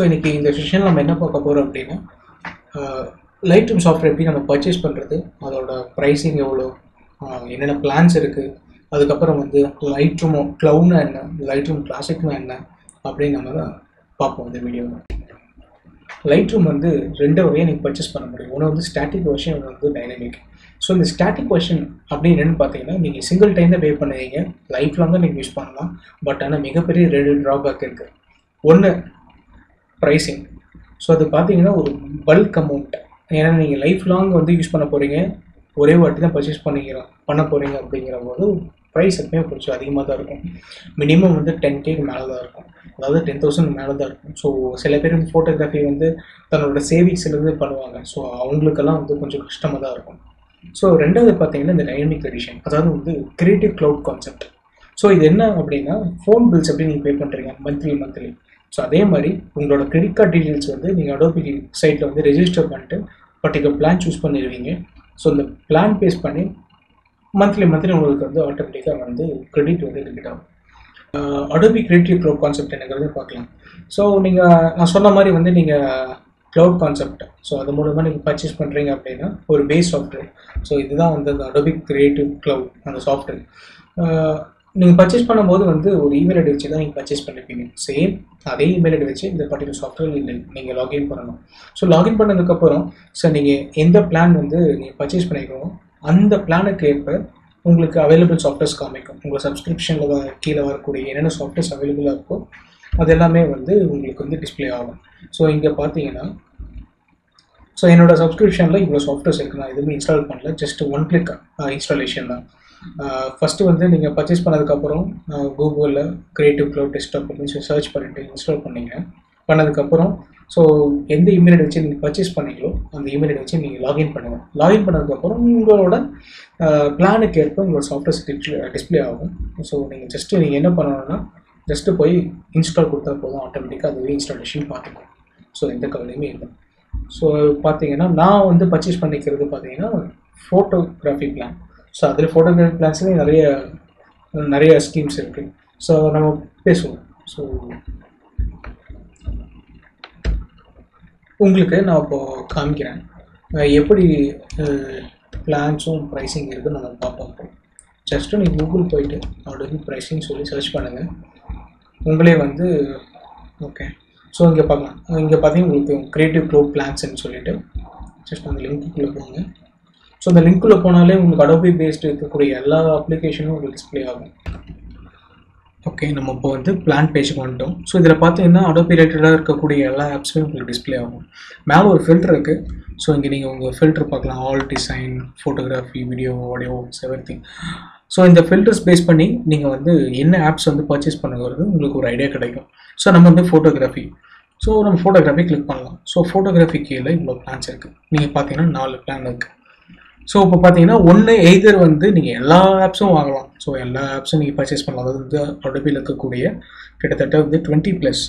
So இன்றைக்கி இந்த session நம்ம என்ன பார்க்க போகிறோம் அப்படின்னா லைட் ரூம் சாஃப்ட்வேர் எப்படி நம்ம பர்ச்சேஸ் பண்ணுறது அதோட ப்ரைஸிங் எவ்வளோ என்னென்ன பிளான்ஸ் இருக்குது அதுக்கப்புறம் வந்து லைட் ரூமோ க்ளவுனா என்ன லைட் ரூம் கிளாசிக்னா என்ன அப்படின்னு நம்ம தான் பார்ப்போம் இந்த வீடியோவில் லைட் ரூம் வந்து ரெண்டு வகையாக நீங்கள் பர்ச்சேஸ் பண்ண முடியும். ஒன்று வந்து ஸ்டாட்டிக் வெர்ஷன் ஒன்று வந்து டைனமிக் ஸோ இந்த ஸ்டாட்டிக் வெர்ஷன் அப்படின்னு என்னென்னு பார்த்தீங்கன்னா நீங்கள் சிங்கிள் டைம் தான் பே பண்ணுவீங்க. லைஃப் லாங்காக நீங்கள் யூஸ் பண்ணலாம். பட் ஆனால் மிகப்பெரிய ரெண்டு ட்ராபேக் இருக்குது ஒன்று ப்ரைஸிங் ஸோ அது பார்த்தீங்கன்னா ஒரு பல்க் அமௌண்ட் ஏன்னா நீங்கள் லைஃப் லாங் வந்து யூஸ் பண்ண போகிறீங்க ஒரே வாட்டி தான் பர்ச்சேஸ் பண்ணிக்கிறோம் பண்ண போகிறீங்க அப்படிங்கிற போது ப்ரைஸ் எப்பவுமே கொஞ்சம் அதிகமாக தான் இருக்கும். மினிமம் வந்து டென் கேக்கு மேலே தான் இருக்கும். அதாவது டென் தௌசண்ட் மேலே தான் இருக்கும். ஸோ சில பேர் வந்து ஃபோட்டோகிராஃபி வந்து தன்னோட சேவிங்ஸ்லேருந்து பண்ணுவாங்க. ஸோ அவங்களுக்கெல்லாம் வந்து கொஞ்சம் கஷ்டமாக தான் இருக்கும். ஸோ ரெண்டாவது பார்த்தீங்கன்னா இந்த டைனமிக் எடிஷன் அதாவது வந்து கிரியேட்டிவ் க்ளவுட் கான்செப்ட் ஸோ இது என்ன அப்படின்னா ஃபோன் பில்ஸ் எப்படி நீங்கள் பே பண்ணுறீங்க மந்த்லி மந்த்லி ஸோ அதே மாதிரி உங்களோட கிரெடிட் கார்டு டீட்டெயில்ஸ் வந்து நீங்கள் அடோபி சைட்டில் வந்து ரெஜிஸ்டர் பண்ணிட்டு பர்டிகுலர் பிளான் சூஸ் பண்ணிடுவீங்க. ஸோ இந்த பிளான் பேஸ் பண்ணி மந்த்லி மந்த்லி உங்களுக்கு வந்து ஆட்டோமேட்டிக்காக வந்து கிரெடிட் வந்து கிரெடிட் ஆகும். அடோபி கிரெடிட் க்ளவுட் கான்செப்ட் என்னங்கிறது பார்க்கலாம். ஸோ நீங்கள் நான் சொன்ன மாதிரி வந்து நீங்கள் க்ளவுட் கான்செப்ட் ஸோ அது மூலமாக நீங்கள் பர்ச்சேஸ் பண்ணுறீங்க அப்படின்னா ஒரு பேஸ் சாஃப்ட்வேர் ஸோ இதுதான் வந்து அந்த அடோபிக் கிரியேட்டிவ் க்ளவுட் அந்த சாஃப்ட்வேர் நீங்கள் பர்ச்சேஸ் பண்ணும்போது வந்து ஒரு இமெயில் ஐடி வச்சு தான் நீங்கள் பர்ச்சேஸ் பண்ணிருப்பீங்க சேம் அதே இமெயில் ஐடி வச்சு இந்த பர்டிகுலர் சாஃப்ட்வேர் நீங்கள் லாகின் பண்ணணும். ஸோ லாகின் பண்ணதுக்கப்புறம் ஸோ நீங்கள் எந்த பிளான் வந்து நீங்கள் பர்ச்சேஸ் பண்ணிக்கணும் அந்த பிளானுக்கு ஏற்ப உங்களுக்கு அவைலபிள் சாஃப்ட்வேர்ஸ் காமிக்கும். உங்கள் சப்ஸ்கிரிப்ஷனில் கீழே வரக்கூடிய என்னென்ன சாஃப்ட்வேர்ஸ் அவைலபிளாக இருக்கோ அது எல்லாமே வந்து உங்களுக்கு வந்து டிஸ்பிளே ஆகும். ஸோ இங்கே பார்த்தீங்கன்னா ஸோ என்னோடய சப்ஸ்கிரிப்ஷனில் இவ்வளோ சாஃப்ட்வேர்ஸ் இருக்குது நான் எதுவுமே இன்ஸ்டால் பண்ணல. ஜஸ்ட் ஒன் கிளிக் இன்ஸ்டாலேஷன் தான். ஃபஸ்ட்டு வந்து நீங்கள் பர்ச்சேஸ் பண்ணதுக்கப்புறம் கூகுளில் க்ரியேட்டிவ் க்ளவுட் டெஸ்க்டாப் அப்படின்னு சொல்லி சர்ச் பண்ணிவிட்டு இன்ஸ்டால் பண்ணீங்க. பண்ணதுக்கப்புறம் ஸோ எந்த இமெயில் ஐடி வச்சு நீங்கள் பர்ச்சேஸ் பண்ணீங்களோ அந்த இமெயில் ஐடி வச்சு நீங்கள் லாகின் பண்ணுங்கள் லாகின் பண்ணதுக்கப்புறம் உங்களோட பிளானுக்கு ஏற்ப உங்களோட சாஃப்ட்வேர்ஸ் டிஸ்பிளே டிஸ்பிளே ஆகும். ஸோ நீங்கள் ஜஸ்ட்டு நீங்கள் என்ன பண்ணணும்னா ஜஸ்ட்டு போய் இன்ஸ்டால் கொடுத்தா போதும் ஆட்டோமேட்டிக்காக அதுவே இன்ஸ்டாலேஷன் பார்த்துக்கும். ஸோ எந்த கவலையுமே இல்லை. ஸோ பார்த்தீங்கன்னா நான் வந்து பர்ச்சேஸ் பண்ணிக்கிறது பார்த்தீங்கன்னா ஃபோட்டோகிராஃபி பிளான் ஸோ அதில் ஃபோட்டோகிராஃபி பிளான்ஸ்லேயும் நிறைய நிறைய ஸ்கீம்ஸ் இருக்குது ஸோ நம்ம பேசுவோம். ஸோ உங்களுக்கு நான் இப்போது காமிக்கிறேன். எப்படி பிளான்ஸும் ப்ரைஸிங் இருக்குன்னு நம்ம பார்ப்போம். ஜஸ்ட்டு நீங்கள் கூகுள் போயிட்டு அப்படி ப்ரைஸிங் சொல்லி சர்ச் பண்ணுங்கள் உங்களே வந்து ஓகே ஸோ இங்கே பார்க்கலாம். இங்கே பார்த்தீங்கன்னா உங்களுக்கு க்ரியேட்டிவ் க்ளோ பிளான்ஸ்ன்னு சொல்லிட்டு ஜஸ்ட் அந்த லிங்க்குள்ளே போங்க. ஸோ அந்த லிங்க்குள்ளே போனாலே உங்களுக்கு அடோபி பேஸ்டு இருக்கக்கூடிய எல்லா அப்ளிகேஷனும் உங்களுக்கு டிஸ்பிளே ஆகும். ஓகே நம்ம இப்போ வந்து பிளான் பேஜுக்கு வந்துட்டோம். ஸோ இதில் பார்த்தீங்கன்னா அடோபி ரிலேட்டடாக இருக்கக்கூடிய எல்லா ஆப்ஸுமே உங்களுக்கு டிஸ்பிளே ஆகும். மேலே ஒரு ஃபில்டர் இருக்குது ஸோ இங்கே நீங்கள் உங்கள் ஃபில்டர் பார்க்கலாம். All design photography video audio everything so இந்த ஃபில்டர்ஸ் பேஸ் பண்ணி நீங்கள் வந்து என்ன ஆப்ஸ் வந்து பர்ச்சேஸ் பண்ணுங்கிறது உங்களுக்கு ஒரு ஐடியா கிடைக்கும். ஸோ நம்ம வந்து ஃபோட்டோகிராஃபி ஸோ நம்ம ஃபோட்டோகிராஃபி கிளிக் பண்ணலாம். ஸோ ஃபோட்டோகிராஃபி கீழே இவ்வளோ பிளான்ஸ் இருக்குது நீங்கள் பார்த்தீங்கன்னா நாலு பிளான் இருக்குது ஸோ இப்போ பார்த்தீங்கன்னா ஒன்று எய்தர் வந்து நீங்கள் எல்லா ஆப்ஸும் வாங்கலாம். ஸோ எல்லா ஆப்ஸும் நீங்கள் பர்ச்சேஸ் பண்ணலாம். அதாவது வந்து அடோபியில் இருக்கக்கூடிய கிட்டத்தட்ட வந்து twenty plus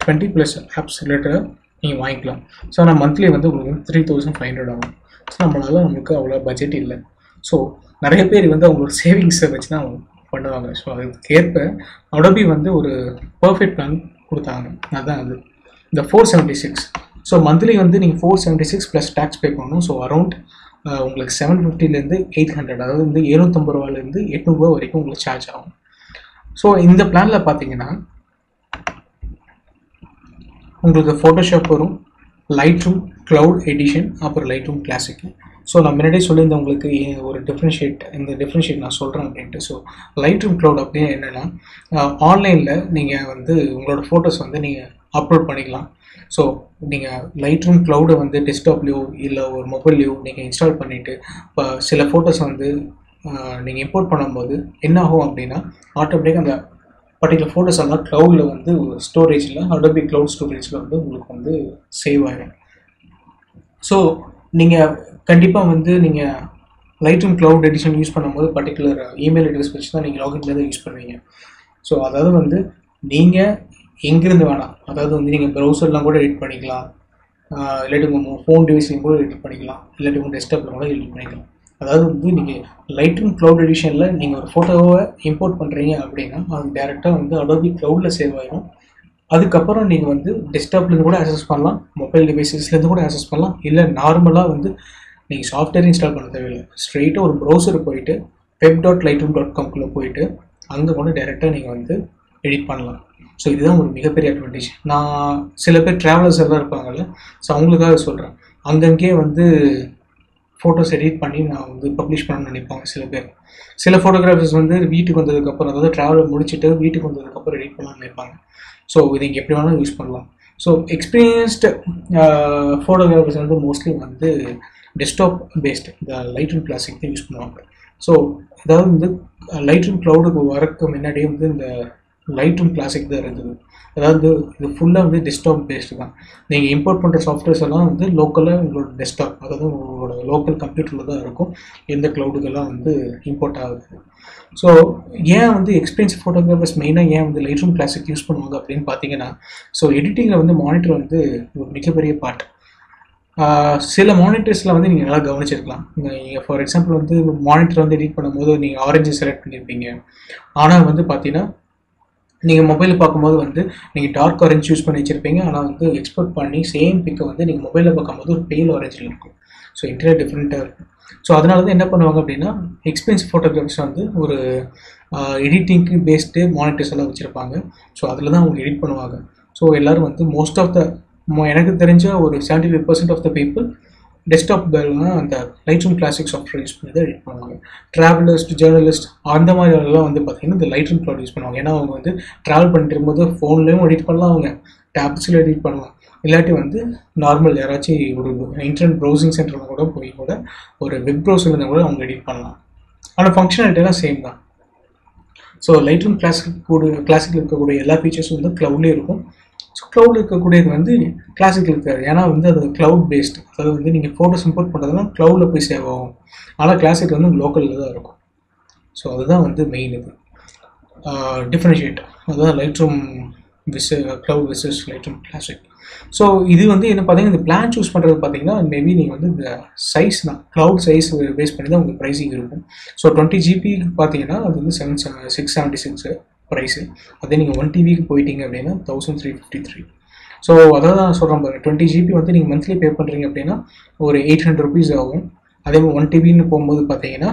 twenty plus apps ரிலேட்டடாக நீங்கள் வாங்கிக்கலாம். ஸோ ஆனால் மந்த்லி வந்து உங்களுக்கு த்ரீ தௌசண்ட் ஃபைவ் ஹண்ட்ரட் ஆகும். ஸோ நம்மளால நமக்கு அவ்வளோ பட்ஜெட் இல்லை. ஸோ நிறைய பேர் வந்து அவங்களோட சேவிங்ஸை வச்சு தான் பண்ணுவாங்க. ஸோ அதுக்கேற்ப அடோபி வந்து ஒரு பர்ஃபெக்ட் பிளான் கொடுத்தாங்க. அதுதான் அது. இந்த four seventy six so monthly வந்து நீங்கள் four seventy six plus tax pay பண்ணணும். ஸோ அரௌண்ட் உங்களுக்கு செவன் ஃபிஃப்டிலேருந்து எயிட் ஹண்ட்ரட் அதாவது வந்து இருநூத்தம்பது ரூபாலேருந்து எட்நூறுபா வரைக்கும் உங்களுக்கு சார்ஜ் ஆகும். ஸோ இந்த பிளானில் பார்த்தீங்கன்னா உங்களுக்கு ஃபோட்டோஷாப் வரும் லைட் ரூம் க்ளவுட் எடிஷன் அப்புறம் லைட் ரூம் கிளாசிக் ஸோ நான் முன்னாடியே சொல்லியிருந்தேன் உங்களுக்கு ஒரு டிஃப்ரென்ஷியேட் இந்த டிஃப்ரென்ஷியேட் நான் சொல்கிறேன் அப்படின்ட்டு. ஸோ லைட் ரூம் க்ளவுட் அப்படின்னு என்னென்னா ஆன்லைனில் நீங்கள் வந்து உங்களோட ஃபோட்டோஸ் வந்து நீங்கள் அப்லோட் பண்ணிக்கலாம். ஸோ நீங்கள் லைட் ரூம் க்ளவுடை வந்து டெஸ்க்டாப்லேயோ இல்லை ஒரு மொபைல்லையோ நீங்கள் இன்ஸ்டால் பண்ணிவிட்டு இப்போ சில ஃபோட்டோஸ் வந்து நீங்கள் இம்போர்ட் பண்ணும்போது என்ன ஆகும் அப்படின்னா ஆட்டோமேட்டிக்காக அந்த பர்டிகுலர் ஃபோட்டோஸ் எல்லாம் க்ளவுடில் வந்து ஸ்டோரேஜில் அடோபி க்ளவுட் ஸ்டோரேஜில் வந்து உங்களுக்கு வந்து சேவ் ஆகிடும் ஸோ நீங்கள் கண்டிப்பாக வந்து நீங்கள் Lightroom cloud edition use பண்ணும்போது பர்டிகுலர் இமெயில் அட்ரஸ் வச்சு தான் நீங்கள் லாகின்லேருந்து தான் யூஸ் பண்ணுவீங்க. ஸோ அதாவது வந்து நீங்கள் எங்கேருந்து வேணாம். அதாவது வந்து நீங்கள் ப்ரௌசர்லாம் கூட எடிட் பண்ணிக்கலாம். இல்லாட்டி உங்கள் ஃபோன் டிவைஸ்லையும் கூட எடிட் பண்ணிக்கலாம். இல்லாட்டி உங்கள் டெஸ்க்டாப்பில் கூட எடிட் பண்ணிக்கலாம். அதாவது வந்து நீங்கள் லைட் ரூம் க்ளவுட் எடிஷனில் நீங்கள் ஒரு ஃபோட்டோவை இம்போர்ட் பண்ணுறீங்க அப்படின்னா அது டேரெக்டாக வந்து அடோபி க்ளவுடில் சேவ் ஆகிடும் அதுக்கப்புறம் நீங்கள் வந்து டெஸ்க்டாப்லேருந்து கூட ஆக்சஸ் பண்ணலாம். மொபைல் டிவைசஸ்லேருந்து கூட ஆக்சஸ் பண்ணலாம். இல்லை நார்மலாக வந்து நீங்கள் சாஃப்ட்வேர் இன்ஸ்டால் பண்ண தேவையில்லை. ஸ்ட்ரெயிட்டாக ஒரு ப்ரௌசர் போயிட்டு web dot Lightroom dot காம்குள்ளே போயிட்டு அங்கே கூட டேரெக்டாக நீங்கள் வந்து எடிட் பண்ணலாம். ஸோ இதுதான் ஒரு மிகப்பெரிய அட்வான்டேஜ் நான் சில பேர் ட்ராவலர்ஸ் எல்லாம் இருப்பாங்கல்ல ஸோ அவங்களுக்காக சொல்கிறேன் அங்கங்கே வந்து ஃபோட்டோஸ் எடிட் பண்ணி நான் வந்து பப்ளிஷ் பண்ணணும்னு நினைப்பாங்க சில பேர். சில ஃபோட்டோகிராஃபர்ஸ் வந்து வீட்டுக்கு வந்ததுக்கப்புறம் அதாவது ட்ராவல் முடிச்சுட்டு வீட்டுக்கு வந்ததுக்கப்புறம் எடிட் பண்ணலாம்னு நினைப்பாங்க. ஸோ இது இங்கே எப்படி வேணாலும் யூஸ் பண்ணலாம். ஸோ எக்ஸ்பீரியன்ஸ்டு ஃபோட்டோகிராஃபர்ஸ் வந்து மோஸ்ட்லி வந்து டெஸ்க்டாப் பேஸ்டு இந்த லைட் ரூம் கிளாசிக் தான் யூஸ் பண்ணுவாங்க. ஸோ அதாவது வந்து லைட் ரூம் க்ளவுடுக்கு வரக்கு முன்னாடியே வந்து இந்த லைட் ரூம் கிளாசிக் தான் இருந்தது. அதாவது இது ஃபுல்லாக வந்து டெஸ்க்டாப் பேஸ்டு தான். நீங்கள் இம்போர்ட் பண்ணுற சாஃப்ட்வேர்ஸ் எல்லாம் வந்து லோக்கலாக உங்களோட டெஸ்க்டாப் அதாவது உங்களோட லோக்கல் கம்ப்யூட்டரில் தான் இருக்கும். எந்த க்ளவுடுக்கெல்லாம் வந்து இம்போர்ட் ஆகுது. ஸோ ஏன் வந்து எக்ஸ்பீரியன்ஸ் ஃபோட்டோகிராஃபர்ஸ் மெயினாக ஏன் வந்து லைட் ரூம் கிளாசிக் யூஸ் பண்ணுவாங்க அப்படின்னு பார்த்தீங்கன்னா ஸோ எடிட்டிங்கில் வந்து மானிட்டர் வந்து ஒரு மிகப்பெரிய பார்ட் சில மானிட்டர்ஸில் வந்து நீங்கள் நல்லா கவனிச்சிருக்கலாம். நீங்கள் ஃபார் எக்ஸாம்பிள் வந்து மானிட்டர் வந்து எடிட் பண்ணும்போது நீங்கள் ஆரஞ்சு செலக்ட் பண்ணியிருப்பீங்க ஆனால் வந்து பார்த்தீங்கன்னா நீங்கள் மொபைல் பார்க்கும்போது வந்து நீங்கள் டார்க் ஆரஞ்சு யூஸ் பண்ணி வச்சுருப்பீங்க. ஆனால் வந்து எக்ஸ்போர்ட் பண்ணி சேம் பிக்கை வந்து நீங்கள் மொபைலில் பார்க்கும்போது ஒரு பெயில் ஆரஞ்சில் இருக்கும். ஸோ இன்டர்நெட் டிஃப்ரெண்ட்டாக இருக்கும். ஸோ அதனால தான் என்ன பண்ணுவாங்க அப்படின்னா எக்ஸ்பீரியன்ஸ் ஃபோட்டோகிராஃபர்ஸ் வந்து ஒரு எடிட்டிங்க்கு பேஸ்டு மானிட்டர்ஸ் எல்லாம் வச்சுருப்பாங்க. ஸோ அதில் தான் அவங்க எடிட் பண்ணுவாங்க. ஸோ எல்லோரும் வந்து மோஸ்ட் ஆஃப் த எனக்கு தெரிஞ்ச ஒரு seventy five percent of the people desktop பேர்லாம் அந்த Lightroom classic software use பண்ணி தான் எடிட் பண்ணுவாங்க ட்ராவலிஸ்ட் ஜேர்னலிஸ்ட் அந்த மாதிரிலாம் வந்து பார்த்தீங்கன்னா இந்த லைட் ரூம் க்ளவுட் யூஸ் பண்ணுவாங்க. ஏன்னா அவங்க வந்து ட்ராவல் பண்ணிட்டு இருக்கும்போது ஃபோன்லேயும் எடிட் பண்ணலாம் அவங்க டேப்ஸில் எடிட் பண்ணலாம். இல்லாட்டி வந்து நார்மல் யாராச்சும் ஒரு இன்டர்நெட் ப்ரௌசிங் சென்டரில் கூட போய் கூட ஒரு வெப் இருந்தால் கூட அவங்க எடிட் பண்ணலாம். ஆனால் ஃபங்க்ஷனாலிட்டிலாம் சேம் தான். ஸோ லைட் ரூம் கிளாசிக் கூட கிளாசிக்கில் இருக்கக்கூடிய எல்லா ஃபீச்சர்ஸும் வந்து க்ளவுட்லேயும் இருக்கும். ஸோ க்ளவுட் இருக்கக்கூடியது வந்து கிளாசிக்கல் இருக்காது ஏன்னா வந்து அது க்ளவுட் பேஸ்டு அதாவது வந்து நீங்கள் ஃபோட்டோஸ் இம்போர்ட் பண்ணுறதுனா க்ளவுடில் போய் சேவ் ஆகும். ஆனால் கிளாசிக் வந்து லோக்கலில் தான் இருக்கும். ஸோ அதுதான் வந்து மெயின் இது. டிஃப்ரென்ஷியேட் அதுதான் Lightroom vs cloud versus Lightroom classic so இது வந்து என்ன பார்த்தீங்கன்னா இந்த பிளான் சூஸ் பண்ணுறது பார்த்தீங்கன்னா மேபி நீங்கள் வந்து இந்த சைஸ் தான். க்ளவுட் சைஸ் பேஸ் பண்ணி தான் உங்களுக்கு ப்ரைஸிங் இருக்கும். ஸோ டுவெண்ட்டி ஜிபி பார்த்தீங்கன்னா அது வந்து seven seven six seventy six price அதே நீங்கள் ஒன் டிவிக்கு போயிட்டீங்க அப்படின்னா thousand three fifty three so அதான் நான் சொல்கிறேன் பாருங்கள் டுவெண்ட்டி ஜிபி வந்து நீங்கள் மந்த்லி பே பண்ணுறீங்க அப்படின்னா ஒரு எயிட் ஹண்ட்ரட் ருபீஸ் ஆகும். அதே மாதிரி ஒன் டிவின்னு போகும்போது பார்த்தீங்கன்னா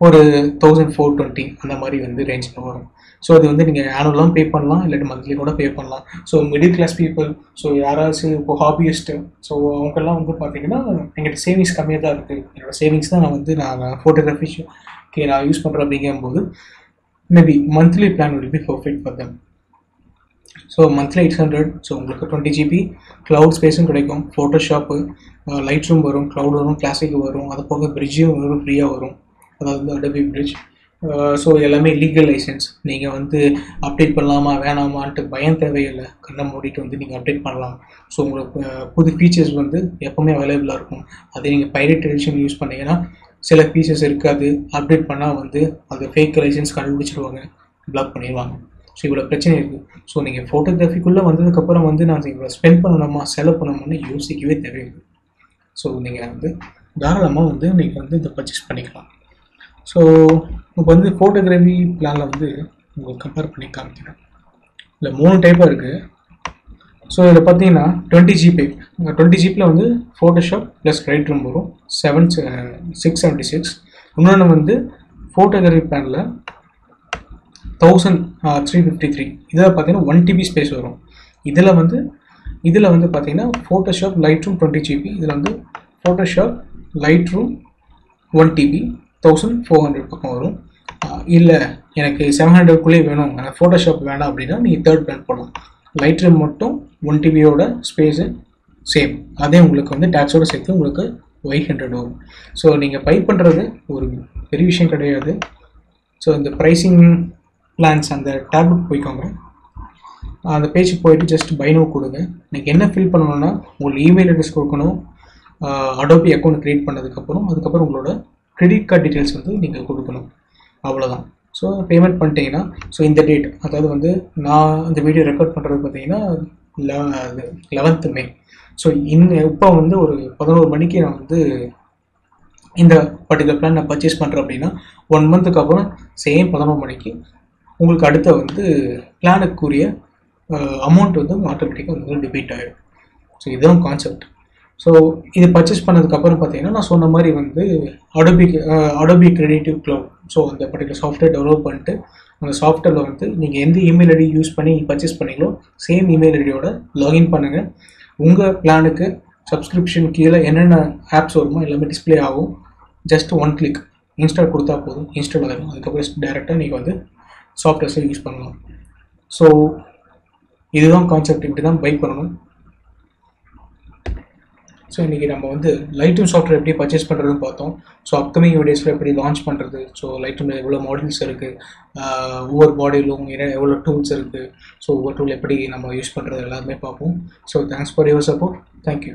ஒரு தௌசண்ட் ஃபோர் டுவெண்ட்டி அந்த மாதிரி வந்து ரேஞ்சில் வரும். ஸோ அது வந்து நீங்கள் ஆனுவலாக பே பண்ணலாம் இல்லாட்டி மந்த்லி கூட பே பண்ணலாம். So middle class people so யாராச்சும் இப்போ ஹாபியஸ்ட்டு ஸோ அவங்கெல்லாம் வந்து பார்த்தீங்கன்னா எங்கிட்ட சேவிங்ஸ் கம்மியாக தான் இருக்குது என்னோடய சேவிங்ஸ் தான் நான் வந்து நான் ஃபோட்டோகிராஃபி ஓகே நான் யூஸ் பண்ணுறேன் அப்படிங்கும்போது maybe monthly plan will be perfect for them so monthly eight hundred so உங்களுக்கு டுவெண்ட்டி ஜிபி க்ளவுட் ஸ்பேஸும் கிடைக்கும். ஃபோட்டோஷாப்பு லைட் ரூம் வரும் க்ளவுட் வரும் கிளாசிக் வரும். அது போக பிரிட்ஜும் வரும் ஃப்ரீயாக வரும். அதாவது அடபி பிரிட்ஜ் ஸோ எல்லாமே லீகல் லைசன்ஸ் நீங்கள் வந்து அப்டேட் பண்ணலாமா வேணாமான்ட்டு பயம் தேவையில்லை. கண்ணை மூடிட்டு வந்து நீங்கள் அப்டேட் பண்ணலாம். ஸோ உங்களுக்கு புது ஃபீச்சர்ஸ் வந்து எப்போவுமே அவைலபிளாக இருக்கும். அதே நீங்கள் பைரேட் எடிஷன் யூஸ் பண்ணீங்கன்னா சில பீசஸ் இருக்காது. அப்டேட் பண்ணால் வந்து அது ஃபேக் லைசன்ஸ் கண்டுபிடிச்சிடுவாங்க. பிளாக் பண்ணிடுவாங்க. ஸோ இவ்வளோ பிரச்சனை இருக்குது ஸோ நீங்கள் ஃபோட்டோகிராஃபிக்குள்ளே வந்ததுக்கப்புறம் வந்து நான் இவ்வளோ ஸ்பெண்ட் பண்ணணுமா செலவு பண்ணணும்னு யோசிக்கவே தேவையில்லை. ஸோ நீங்கள் வந்து தாராளமாக வந்து நீங்கள் வந்து இதை பர்ச்சேஸ் பண்ணிக்கலாம். ஸோ இப்போ வந்து ஃபோட்டோகிராஃபி பிளானில் வந்து உங்களுக்கு கம்பேர் பண்ணி காமிக்கிறேன். இல்லை மூணு டைப்பாக இருக்குது ஸோ இதில் பார்த்தீங்கன்னா டுவெண்ட்டி ஜிபி டுவெண்ட்டி ஜிபியில் வந்து ஃபோட்டோஷாப் ப்ளஸ் ரைட் ரூம் வரும். செவன் சிக்ஸ் செவன்ட்டி சிக்ஸ் இன்னொன்று வந்து ஃபோட்டோகிராஃபி பேனில் தௌசண்ட் த்ரீ ஃபிஃப்டி த்ரீ இதில் பார்த்தீங்கன்னா ஒன் டிபி ஸ்பேஸ் வரும். இதில் வந்து இதில் வந்து பார்த்தீங்கன்னா Photoshop Lightroom twenty GB இதில் வந்து Photoshop Lightroom one TB thousand four hundred பக்கம் வரும். இல்லை எனக்கு செவன் ஹண்ட்ரட்குள்ளேயே வேணும். எனக்கு ஃபோட்டோஷாப் வேணாம் அப்படின்னா நீங்கள் தேர்ட் பிளான் போடலாம். லைட் ரூம் மட்டும் ஒன் டிபியோட ஸ்பேஸு சேம் அதே உங்களுக்கு வந்து டேக்ஸோட சேர்த்து உங்களுக்கு ஃபைவ் ஹண்ட்ரட் வரும். ஸோ நீங்கள் பை பண்ணுறது ஒரு பெரிய விஷயம் கிடையாது. ஸோ இந்த ப்ரைஸிங் பிளான்ஸ் அந்த டேப்லெட் போய்க்கோங்க. அந்த பேஜுக்கு போயிட்டு ஜஸ்ட் பைனோ கொடுங்க. நீங்கள் என்ன ஃபில் பண்ணணும்னா உங்களுக்கு இமெயில் அட்ரஸ் கொடுக்கணும். அடோபி அக்கௌண்ட் க்ரியேட் பண்ணதுக்கப்புறம் அதுக்கப்புறம் உங்களோட கிரெடிட் கார்டு டீட்டெயில்ஸ் வந்து நீங்கள் கொடுக்கணும். அவ்வளோதான் ஸோ பேமெண்ட் பண்ணிட்டீங்கன்னா ஸோ இந்த டேட் அதாவது வந்து நான் இந்த வீடியோ ரெக்கார்ட் பண்ணுறது பார்த்தீங்கன்னா லெவன்த்து மே ஸோ இந்த இப்போ வந்து ஒரு பதினோரு மணிக்கு நான் வந்து இந்த பர்டிகுலர் பிளான் நான் பர்ச்சேஸ் பண்ணுறேன் அப்படின்னா ஒன் மந்த்துக்கு அப்புறம் சேம் பதினோரு மணிக்கு உங்களுக்கு அடுத்த வந்து பிளானுக்குரிய அமௌண்ட் வந்து ஆட்டோமேட்டிக்காக வந்து டிபீட் ஆகிடும் ஸோ இதுதான் கான்செப்ட் ஸோ இது பர்ச்சேஸ் பண்ணதுக்கப்புறம் பார்த்தீங்கன்னா நான் சொன்ன மாதிரி வந்து Adobe Adobe creative cloud so அந்த பர்டிகுலர் சாஃப்ட்வேர் டெவலப் பண்ணிட்டு அந்த சாஃப்ட்வேரில் வந்து நீங்கள் எந்த இமெயில் ஐடி யூஸ் பண்ணி பர்ச்சேஸ் பண்ணீங்களோ சேம் இமெயில் ஐடியோட லாகின் பண்ணுங்கள் உங்கள் பிளானுக்கு சப்ஸ்கிரிப்ஷன் கீழே என்னென்ன ஆப்ஸ் வருமோ எல்லாமே டிஸ்ப்ளே ஆகும். ஜஸ்ட் ஒன் கிளிக் இன்ஸ்டால் கொடுத்தா போதும். இன்ஸ்டால் ஆகிடும் அதுக்கப்புறம் டேரெக்டாக நீங்கள் வந்து சாஃப்ட்வேர்ஸை யூஸ் பண்ணலாம். ஸோ இதுதான் கான்செப்ட் இப்படி தான் பை பண்ணணும். ஸோ இன்றைக்கி நம்ம வந்து லைட்டும் சாஃப்ட்வேர் எப்படி பர்ச்சேஸ் பண்ணுறதுன்னு பார்த்தோம். ஸோ அப்கமிங் வீடியோஸில் எப்படி லான்ச் பண்ணுறது ஸோ லைட்ரூமில் எவ்வளோ மாடல்ஸ் இருக்குது ஒவ்வொரு பாடியிலும் எவ்வளோ டூல்ஸ் இருக்குது ஸோ ஒவ்வொரு டூல் எப்படி நம்ம யூஸ் பண்ணுறது எல்லாமே பார்ப்போம். So thanks for your support thank you